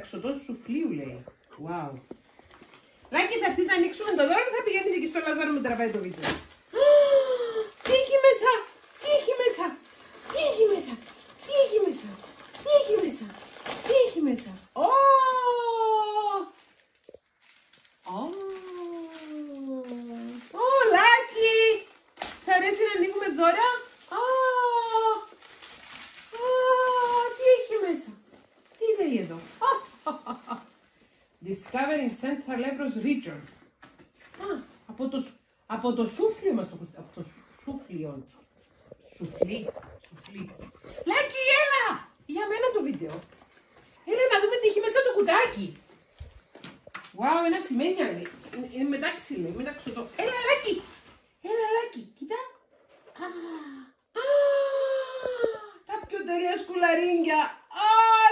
τεχνία μεταξωτών σουφλίου λέει. Wow. Λάκη, θα έρθεις να ανοίξουμε το δώρο ή θα πηγαίνεις εκεί στο Λαζάρο με τραβάει το βίντεο. Τι έχει μέσα! Τι έχει μέσα! Τι έχει μέσα! Τι έχει μέσα! Τι έχει μέσα! Τι έχει μέσα! Ω! Ω! Ω, Λάκη! Σ' αρέσει να ανοίγουμε δώρα? Ω! Ω, τι έχει μέσα! Τι λέει εδώ? Discovering Central Evros Region. Α, από το, σ- από το σούφλιο μας το ακούσατε. Από το σου- σούφλιο. Σουφλί. Σουφλί. Λάκη, έλα! Για μένα το βίντεο. Έλα να δούμε τι έχει μέσα το κουτάκι. Wow, ένα σημαίνια λέει. Είναι, είναι μετάξι λέει, μετάξω το. Έλα, Λάκη! Έλα, Λάκη, κοίτα. Α, α, τα πιο τέλεια σκουλαρίνια. Α,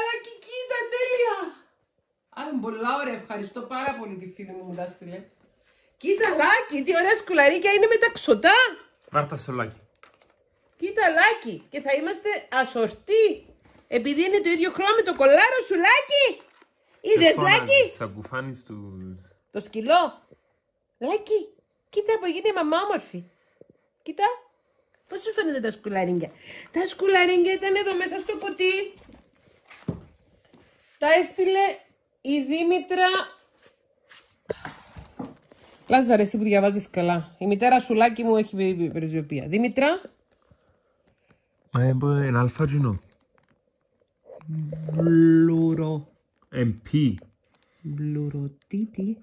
Λάκη, κοίτα, τέλεια. Α, είναι πολλά ωραία. Ευχαριστώ πάρα πολύ τη φίλη μου που μου τα στείλε. Κοίτα, Λάκη, τι ωραία σκουλαρίκια είναι με τα ξωτά. Πάρτα στο λάκι. Κοίτα, Λάκη, και θα είμαστε ασορτοί. Επειδή είναι το ίδιο χρώμα με το κολάρο σου, Λάκη. Είδες, Λάκη; Θα κουφάνεις τους... Το σκυλό. Λάκη, κοίτα που γίνει η μαμά όμορφη. Κοίτα. Πώς σου φαίνονται τα σκουλαρίνια. Τα σκουλαρίνια ήταν εδώ μέσα στο κουτί. Τα έστειλε η Δήμητρα. Λάζαρε, εσύ που διαβάζεις καλά. Η μητέρα σου, Λάκη μου, έχει περιζωπία. Δήμητρα. Μα είναι αλφα κοινό. Μπλουρο. MP. Μπλουροτήτη.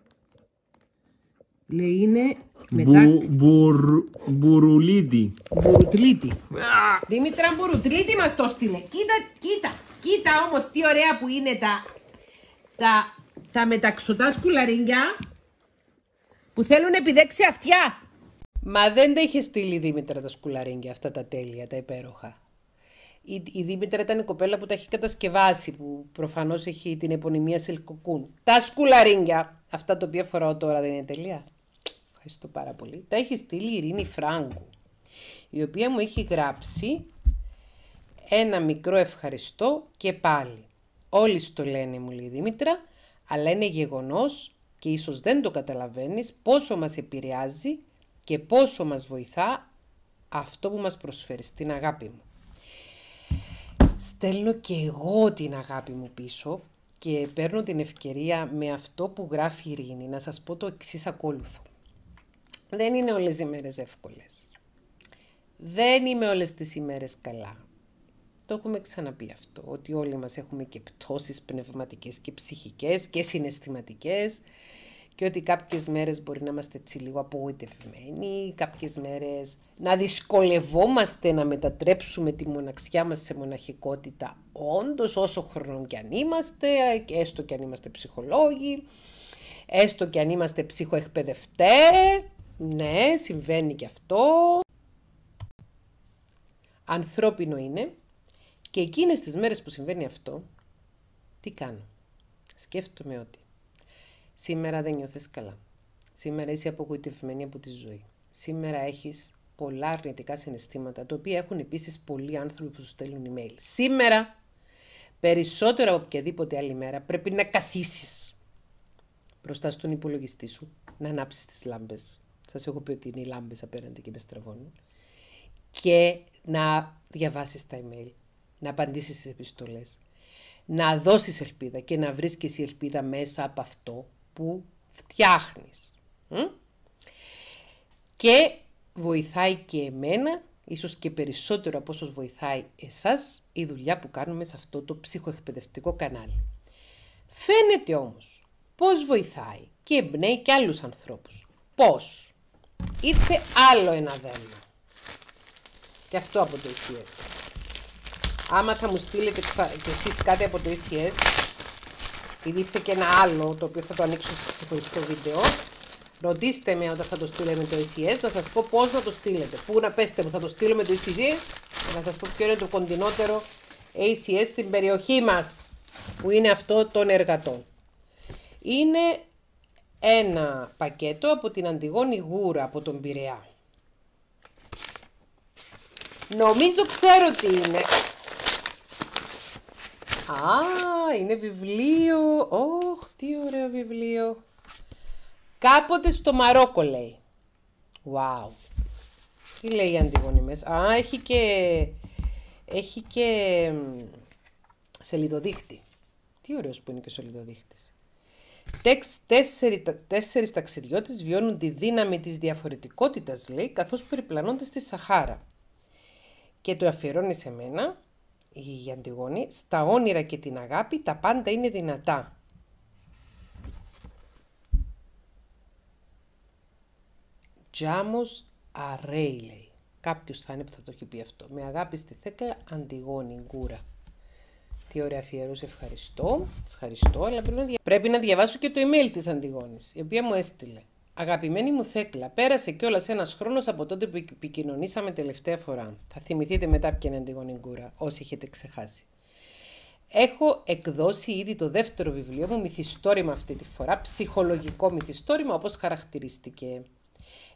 Λέει είναι μετά Μπου, μπουρ, μπουρουλίδι. Μπουρουτλίτη. Δήμητρα Μπουρουτλίτη μας το στείλε. Κοίτα, κοίτα, κοίτα όμως τι ωραία που είναι τα, τα, τα μεταξωτά σκουλαρίνια που θέλουν επιδέξει αυτιά. Μα δεν τα είχε στείλει η Δήμητρα τα σκουλαρίνια αυτά τα τέλεια, τα υπέροχα. Η, η Δήμητρα ήταν η κοπέλα που τα έχει κατασκευάσει, που προφανώς έχει την επωνυμία Σιλκοκούν. Τα σκουλαρίνια, αυτά τα οποία φοράω τώρα δεν είναι τελεία. Ευχαριστώ πάρα πολύ. Τα έχει στείλει η Ειρήνη Φράγκου, η οποία μου έχει γράψει ένα μικρό ευχαριστώ και πάλι. Όλοι στο λένε, μου λέει η Δήμητρα, αλλά είναι γεγονός και ίσως δεν το καταλαβαίνεις πόσο μας επηρεάζει και πόσο μας βοηθά αυτό που μας προσφέρει στην αγάπη μου. Στέλνω και εγώ την αγάπη μου πίσω και παίρνω την ευκαιρία με αυτό που γράφει η Ειρήνη να σας πω το εξής ακόλουθο. Δεν είναι όλες οι μέρες εύκολες. Δεν είμαι όλες τις ημέρες καλά. Το έχουμε ξαναπεί αυτό, ότι όλοι μας έχουμε και πτώσεις πνευματικές και ψυχικές και συναισθηματικές και ότι κάποιες μέρες μπορεί να είμαστε έτσι λίγο απογοητευμένοι, κάποιες μέρες να δυσκολευόμαστε να μετατρέψουμε τη μοναξιά μας σε μοναχικότητα όντως όσο χρόνο κι αν είμαστε, έστω κι αν είμαστε ψυχολόγοι, έστω κι αν είμαστε ψυχοεκπαιδευτές, ναι, συμβαίνει και αυτό. Ανθρώπινο είναι και εκείνες τις μέρες που συμβαίνει αυτό, τι κάνω; Σκέφτομαι ότι σήμερα δεν νιώθεις καλά. Σήμερα είσαι απογοητευμένη από τη ζωή. Σήμερα έχεις πολλά αρνητικά συναισθήματα, τα οποία έχουν επίσης πολλοί άνθρωποι που σου στέλνουν email. Σήμερα, περισσότερο από οποιαδήποτε άλλη μέρα, πρέπει να καθίσεις μπροστά στον υπολογιστή σου, να ανάψεις τις λάμπες. Σας έχω πει ότι είναι οι λάμπες απέναντι και με στραβώνουν. Και να διαβάσεις τα email, να απαντήσεις στις επιστολές, να δώσεις ελπίδα και να βρίσκεις η ελπίδα μέσα από αυτό που φτιάχνεις. Μ; Και βοηθάει και εμένα, ίσως και περισσότερο από όσο βοηθάει εσάς, η δουλειά που κάνουμε σε αυτό το ψυχοεκπαιδευτικό κανάλι. Φαίνεται όμως πώς βοηθάει και εμπνέει και άλλους ανθρώπους. Πώς. Ήρθε άλλο ένα δέλμα. Και αυτό από το ECS. Άμα θα μου στείλετε ξα... και εσείς κάτι από το ECS, επειδή ήρθε και ένα άλλο, το οποίο θα το ανοίξω σε ξεχωριστό βίντεο, ρωτήστε με όταν θα το στείλετε με το ECS, να σας πω πώς να το στείλετε. Πού να πέστε που θα το στείλω με το ECS, να σας πω ποιο είναι το κοντινότερο ACS στην περιοχή μας, που είναι αυτό των εργατών. Είναι ένα πακέτο από την Αντιγόνη Γούρα από τον Πειραιά. Νομίζω ξέρω τι είναι. Α, είναι βιβλίο. Ωχ, τι ωραίο βιβλίο. Κάποτε στο Μαρόκο λέει. Wow. Τι λέει η Αντιγόνη μέσα; Α, έχει και... Έχει και μ, σελιδοδείχτη. Τι ωραίος που είναι και ο σελιδοδείχτης. Τεξ, τέσσερι, τέσσερις ταξιδιώτες βιώνουν τη δύναμη της διαφορετικότητας, λέει, καθώς περιπλανώνται στη Σαχάρα. Και το αφιερώνει σε μένα, η Αντιγόνη, στα όνειρα και την αγάπη τα πάντα είναι δυνατά. Τζάμος Αρέι, λέει. Κάποιος θα είναι που θα το έχει πει αυτό. Με αγάπη στη Θέκλα, Αντιγόνη, Γκούρα. Τι ωραία αφιέρωση, ευχαριστώ. Ευχαριστώ, αλλά πρέπει να, δια... πρέπει να διαβάσω και το email της Αντιγόνης, η οποία μου έστειλε. Αγαπημένη μου Θέκλα, πέρασε κιόλας ένας χρόνος από τότε που επικοινωνήσαμε τελευταία φορά. Θα θυμηθείτε μετά ποια είναι Αντιγόνη Γκούρα, όσοι έχετε ξεχάσει. Έχω εκδώσει ήδη το δεύτερο βιβλίο μου, μυθιστόρημα αυτή τη φορά, ψυχολογικό μυθιστόρημα όπως χαρακτηρίστηκε.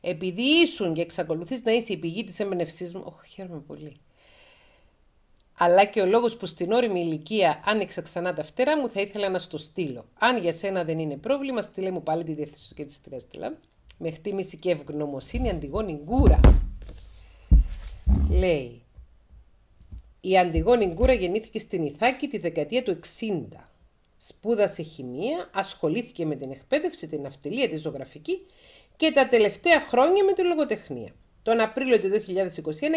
Επειδή ήσουν και εξακολουθείς να είσαι η πηγή της έμπνευσής μου, oh, χαίρομαι πολύ, αλλά και ο λόγος που στην όρημη ηλικία άνοιξα ξανά τα φτερά μου θα ήθελα να στο στείλω. Αν για σένα δεν είναι πρόβλημα, στείλε μου πάλι τη διεύθυνση και τη τρέστηλα. Με χτίμηση και ευγνωμοσύνη Αντιγόνη Γκούρα. Λέει, η Αντιγόνη Γκούρα γεννήθηκε στην Ιθάκη τη δεκαετία του 60. Σπούδασε χημεία, ασχολήθηκε με την εκπαίδευση, την αυτιλία, τη ζωγραφική και τα τελευταία χρόνια με τη λογοτεχνία. Τον Απρίλιο του 2021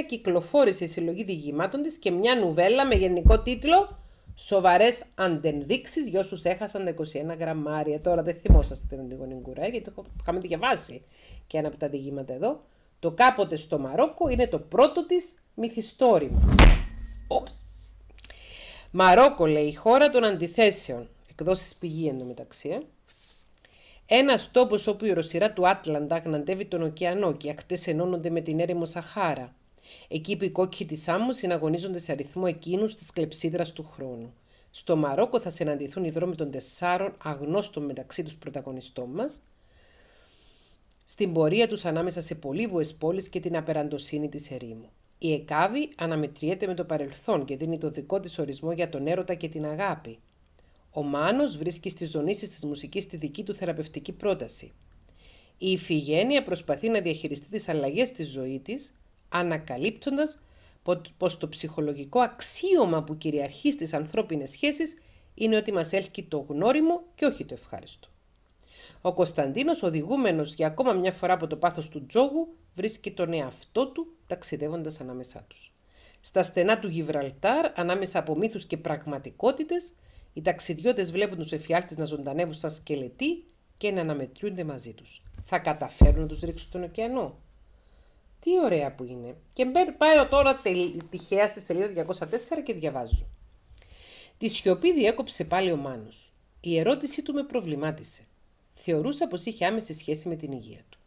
κυκλοφόρησε η συλλογή διηγημάτων της και μια νουβέλα με γενικό τίτλο Σοβαρές αντενδείξεις για όσους έχασαν τα 21 γραμμάρια. Τώρα δεν θυμόσαστε την Αντιγόνη Γκουρά γιατί το είχαμε διαβάσει και ένα από τα διηγήματα εδώ. Το κάποτε στο Μαρόκο είναι το πρώτο της μυθιστόρημα. Όψ. Μαρόκο λέει η χώρα των αντιθέσεων. Εκδόσεις πηγή εντωμεταξύ. Ε. Ένας τόπος όπου η οροσυρά του Άτλαντα αγναντεύει τον ωκεανό και οι ακτές ενώνονται με την έρημο Σαχάρα. Εκεί που οι κόκκι της άμμους συναγωνίζονται σε αριθμό εκείνους της κλεψίδρας του χρόνου. Στο Μαρόκο θα συναντηθούν οι δρόμοι των τεσσάρων αγνώστων μεταξύ τους πρωταγωνιστών μας, στην πορεία τους ανάμεσα σε πολύβουες πόλεις και την απεραντοσύνη της ερήμου. Η Εκάβη αναμετριέται με το παρελθόν και δίνει το δικό της ορισμό για τον έρωτα και την αγάπη. Ο Μάνος βρίσκει στις ζωνήσεις της μουσικής τη δική του θεραπευτική πρόταση. Η Ιφηγένεια προσπαθεί να διαχειριστεί τις αλλαγές στη ζωή της, ανακαλύπτοντας πως το ψυχολογικό αξίωμα που κυριαρχεί στις ανθρώπινες σχέσεις είναι ότι μας έλκει το γνώριμο και όχι το ευχάριστο. Ο Κωνσταντίνος, οδηγούμενος για ακόμα μια φορά από το πάθος του τζόγου, βρίσκει τον εαυτό του ταξιδεύοντας ανάμεσά τους. Στα στενά του Γιβραλτάρ, ανάμεσα από μύθους και πραγματικότητες, οι ταξιδιώτες βλέπουν τους εφιάλτες να ζωντανεύουν σαν σκελετοί και να αναμετριούνται μαζί τους. Θα καταφέρουν να τους ρίξουν στον ωκεανό. Τι ωραία που είναι. Και πάω τώρα τυχαία στη σελίδα 204 και διαβάζω. Τη σιωπή διέκοψε πάλι ο Μάνος. Η ερώτησή του με προβλημάτισε. Θεωρούσα πως είχε άμεση σχέση με την υγεία του.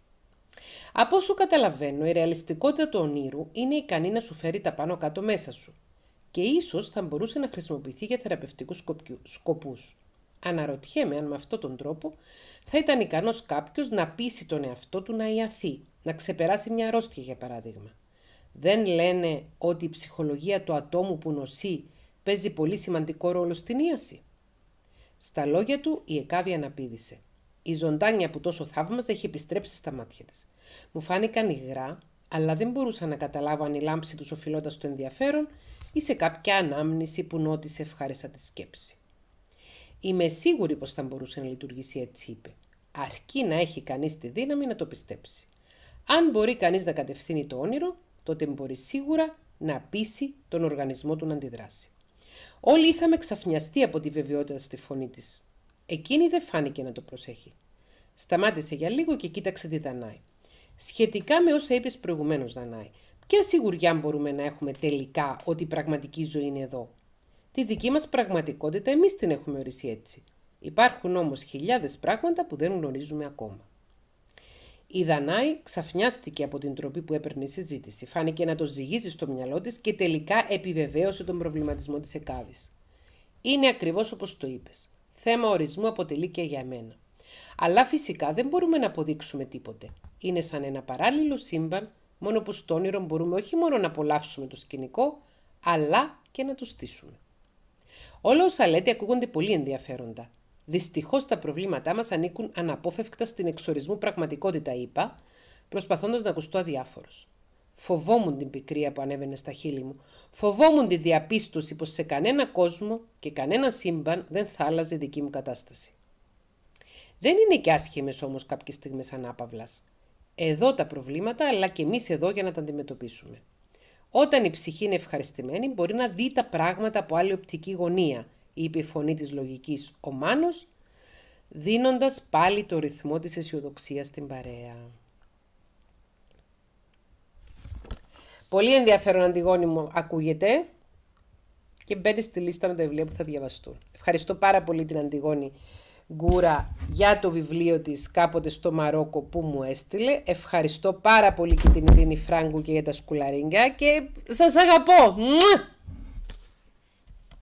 Από όσο καταλαβαίνω, η ρεαλιστικότητα του ονείρου είναι ικανή να σου φέρει τα πάνω κάτω μέσα σου και ίσως θα μπορούσε να χρησιμοποιηθεί για θεραπευτικούς σκοπούς. Αναρωτιέμαι αν με αυτόν τον τρόπο θα ήταν ικανός κάποιος να πείσει τον εαυτό του να ιαθεί, να ξεπεράσει μια αρρώστια για παράδειγμα. Δεν λένε ότι η ψυχολογία του ατόμου που νοσεί παίζει πολύ σημαντικό ρόλο στην ίαση. Στα λόγια του η Εκάβη αναπήδησε. Η ζωντάνια που τόσο θαύμαζε έχει επιστρέψει στα μάτια της. Μου φάνηκαν υγρά, αλλά δεν μπορούσα να καταλάβω αν η λάμψη τους οφειλώντα το ενδιαφέρον ή σε κάποια ανάμνηση που νότισε ευχάριστα τη σκέψη. Είμαι σίγουρη πως θα μπορούσε να λειτουργήσει έτσι, είπε. Αρκεί να έχει κανείς τη δύναμη να το πιστέψει. Αν μπορεί κανείς να κατευθύνει το όνειρο, τότε μπορεί σίγουρα να πείσει τον οργανισμό του να αντιδράσει. Όλοι είχαμε ξαφνιαστεί από τη βεβαιότητα στη φωνή της. Εκείνη δεν φάνηκε να το προσέχει. Σταμάτησε για λίγο και κοίταξε τη Δανάη. Σχετικά με όσα είπες προηγουμένως, Δανάη, Ποια σιγουριά μπορούμε να έχουμε τελικά ότι η πραγματική ζωή είναι εδώ; Τη δική μας πραγματικότητα εμείς την έχουμε ορίσει έτσι. Υπάρχουν όμως χιλιάδες πράγματα που δεν γνωρίζουμε ακόμα. Η Δανάη ξαφνιάστηκε από την τροπή που έπαιρνε η συζήτηση. Φάνηκε να το ζυγίζει στο μυαλό της και τελικά επιβεβαίωσε τον προβληματισμό της Εκάβης. Είναι ακριβώς όπως το είπες. Θέμα ορισμού αποτελεί και για μένα. Αλλά φυσικά δεν μπορούμε να αποδείξουμε τίποτε. Είναι σαν ένα παράλληλο σύμπαν μόνο που στο όνειρο μπορούμε όχι μόνο να απολαύσουμε το σκηνικό, αλλά και να το στήσουμε. Όλα όσα λέτε ακούγονται πολύ ενδιαφέροντα. Δυστυχώς τα προβλήματά μας ανήκουν αναπόφευκτα στην εξορισμού πραγματικότητα, είπα, προσπαθώντας να ακουστώ αδιάφορος. Φοβόμουν την πικρία που ανέβαινε στα χείλη μου. Φοβόμουν τη διαπίστωση πως σε κανένα κόσμο και κανένα σύμπαν δεν θα άλλαζε δική μου κατάσταση. Δεν είναι και άσχημες όμως κάποιες στιγμές ανάπαυλας. Εδώ τα προβλήματα, αλλά και εμείς εδώ για να τα αντιμετωπίσουμε. Όταν η ψυχή είναι ευχαριστημένη, μπορεί να δει τα πράγματα από άλλη οπτική γωνία, είπε η φωνή της λογικής ο Μάνος, δίνοντας πάλι το ρυθμό της αισιοδοξία στην παρέα. Πολύ ενδιαφέρον Αντιγόνη μου ακούγεται και μπαίνει στη λίστα με τα βιβλία που θα διαβαστούν. Ευχαριστώ πάρα πολύ την Αντιγόνη Γκούρα για το βιβλίο της κάποτε στο Μαρόκο που μου έστειλε. Ευχαριστώ πάρα πολύ και την Ειρήνη Φράγκου και για τα σκουλαρίνγκια και σας αγαπώ!